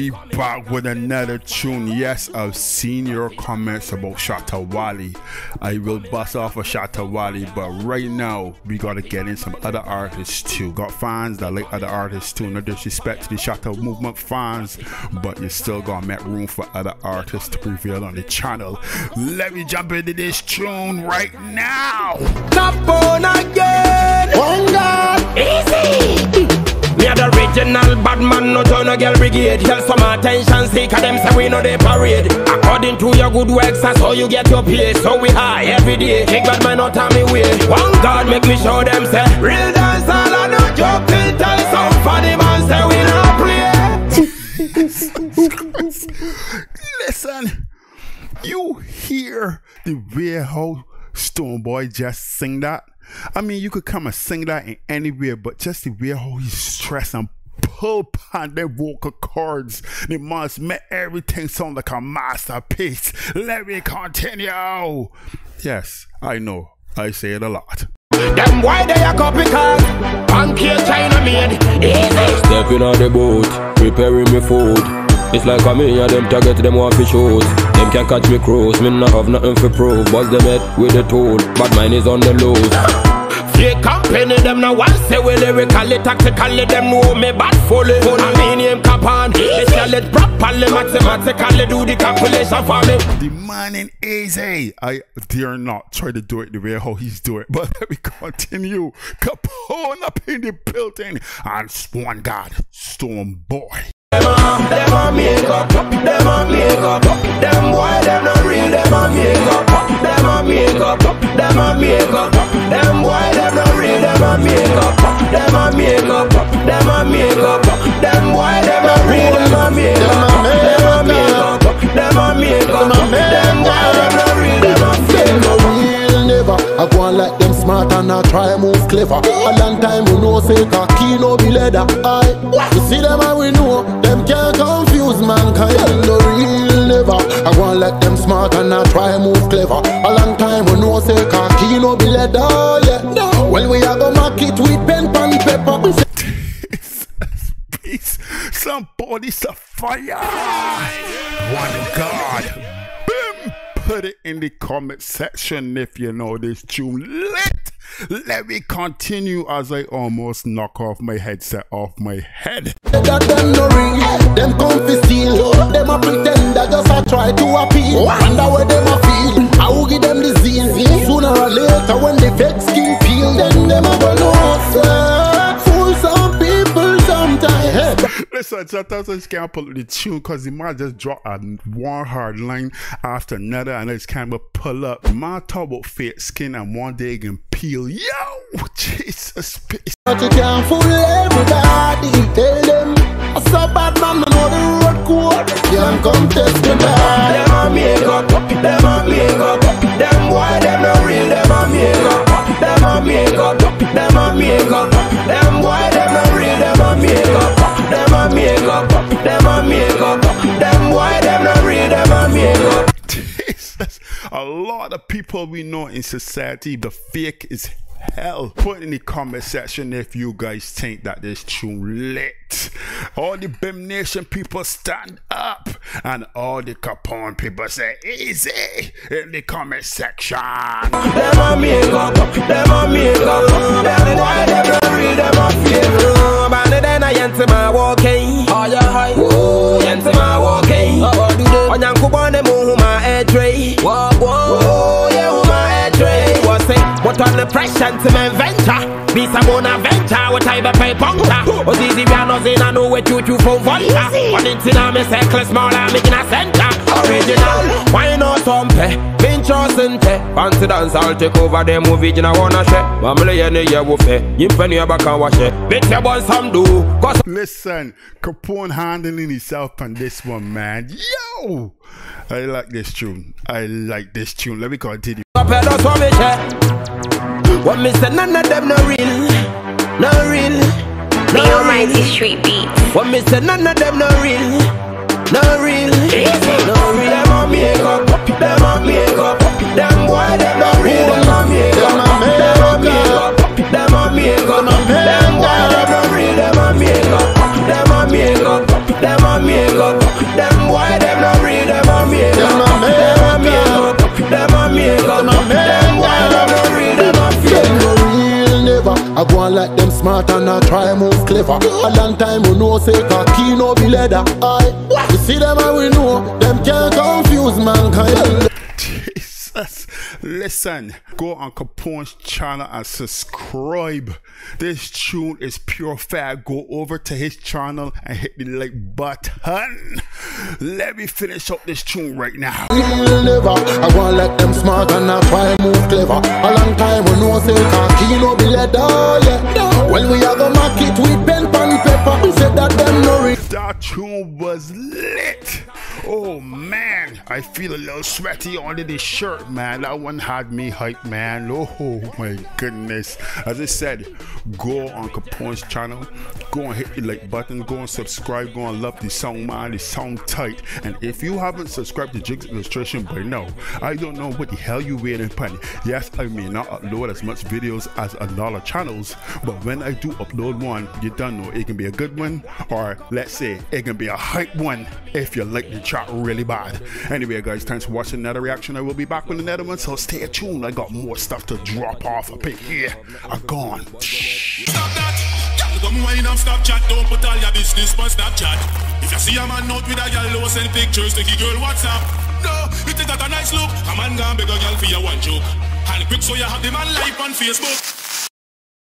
we back with another tune. Yes, I've seen your comments about Shatta Wale. I will bust off a Shatta Wale, but right now we gotta get in some other artists too. Got fans that like other artists too. No disrespect to the Shatta movement fans, but you still gotta make room for other artists to prevail on the channel. Let me jump into this tune right now. Top on again. One God. Easy. Original bad man, no join a girl brigade. Tell some attention seeker, them say we know they parade. According to your good works, that's how you get your pay. So we high every day. King bad man, not tell me way. One God make me show them say real dance all I no joke. Till tell some funny man say we not play. Listen, you hear the way how Stonebwoy just sing that? I mean, you could come and sing that in anywhere, but just the way how he stress and pull upon their vocal cords, they must make everything sound like a masterpiece. Let me continue. Yes, I know. I say it a lot. Them why they a copycat? Pancake China made easy. Stepping on the boat, preparing me food. It's like a me and them target them want to shoot. Them can catch me cruise, me not have nothing to prove. Buzz them head with the tool, but mine is on the loose. Fake company, them now one say we lyrically, tactically, them know me bad fully. I mean name Kahpun, they sell it properly, mathematically do the calculation for me. The man in easy. I dare not try to do it the way how he's doing, but let me continue. Kahpun up in the building and Swan God, Stonebwoy. Them a, them a make up, them a make up. Them boy, them not real, them a make up. Them a make up, them a make up. Them a make up, them a make up. Them boy, them not real, them a make up. Them a make up, them a make up. Them boy, them not real, them a fake up. I go on like them smart and I try move clever. A long time we know say key no be leather. I you see them and we know them can't confuse man. Cause them no real never. I go on like them smart and I try move clever. A long time we know say key no be leather. Yeah. Well we a go mark it with Peace. Somebody's a fire. One God. Boom. Put it in the comment section if you know this tune lit. Let me continue as I almost knock off my headset off my head. that them no real. Them come fi steal. Them a pretend that just a try to appeal. Wonder where them a feel. I just can't pull the tune because the man just drop a one hard line after another and I just can't pull up. Man talk about fake skin and one day can peel. Yo, Jesus, peace. But you can't fool everybody. Tell them. I saw bad man, I know the road code. Can't come test me people we know in society, the fake is hell. Put in the comment section if you guys think that this tune lit. All the BHIM Nation people stand up, and all the Kahpun people say easy in the comment section. What on the pressure to me venture? Be some venture. What I be pay puncture? Oh, easy we are not in. I know what you do for vodka. On into now me circle small and making a center. Original. Why not some pay? Fancy dance I'll take over the movie Jina wanna share Mamle yene ye wufe eh. Yimpeni ya baka washe eh. Bitch ya bon some do Cause Listen, Kahpun handling himself on this one, man. Yo! I like this tune. I like this tune. Let me continue. Up here that's what me share What me say none of them no real. No real. No Almighty real. Street Beats. What me say none of them no real. No real smart and I try move clever. A long time we know say cocky no be leather. I you see them and we know them can't confuse mankind. Jesus. Listen, go on Kahpun's channel and subscribe. This tune is pure fat. Go over to his channel and hit the like button. Let me finish up this tune right now. I want let them smart and I try move clever. A long time we know say cocky no be leather. Yeah. Well we have a market with that them no. That tune was lit. Oh man, I feel a little sweaty under this shirt, man. That one had me hyped, man. Oh my goodness. As I said, go on Kahpun's channel, go and hit the like button, go and subscribe, go and love the song, man. The song tight. And if you haven't subscribed to Jiggs Illustration by now, I don't know what the hell you waiting upon. Yes, I may not upload as much videos as another channels, but when I do upload one, you don't know it can be a good one, or let's say it can be a hype one if you like the chat really bad. Anyway, guys, thanks for watching another reaction. I will be back with another one, so stay tuned. I got more stuff to drop off up in here. I'm gone. Stop that. Come wine and stop chat. Don't put all your business on Snapchat. If you see a man out with a girl, send pictures to your girl WhatsApp. No, it is not a nice look. A man gonna beg a girl for your one joke. And quick so you have the man life on Facebook.